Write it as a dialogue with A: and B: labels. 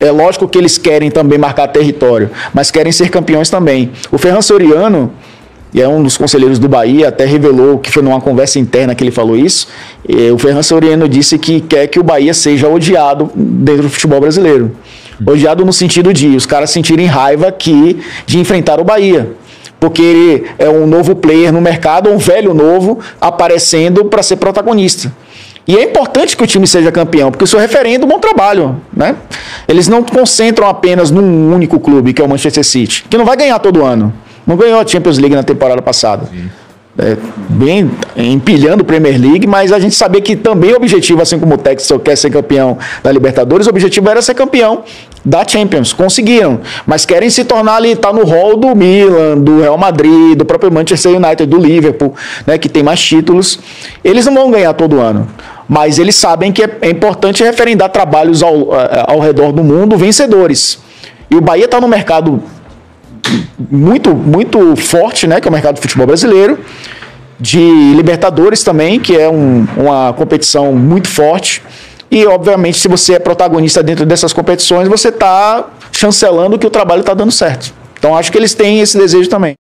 A: É lógico que eles querem também marcar território, mas querem ser campeões também. O Ferran Soriano, e é um dos conselheiros do Bahia, até revelou que foi numa conversa interna que ele falou isso. o Ferran Soriano disse que quer que o Bahia seja odiado dentro do futebol brasileiro. Odiado no sentido de os caras sentirem raiva de enfrentar o Bahia. Porque ele é um novo player no mercado, um velho novo, aparecendo para ser protagonista. E é importante que o time seja campeão, porque isso é referendo um bom trabalho. Né? Eles não concentram apenas num único clube, que é o Manchester City, que não vai ganhar todo ano. Não ganhou a Champions League na temporada passada. Sim é, bem empilhando o Premier League, mas a gente sabia que também o objetivo, assim como o Texas quer ser campeão da Libertadores, o objetivo era ser campeão da Champions. Conseguiram, mas querem se tornar ali, tá no hall do Milan, do Real Madrid, do próprio Manchester United, do Liverpool, né, que tem mais títulos. Eles não vão ganhar todo ano, mas eles sabem que é, é importante referendar trabalhos ao, ao redor do mundo vencedores. E o Bahia está no mercado muito, muito forte, né, que é o mercado do futebol brasileiro, de Libertadores também, que é um, uma competição muito forte. E, obviamente, se você é protagonista dentro dessas competições, você está chancelando que o trabalho está dando certo. Então, acho que eles têm esse desejo também.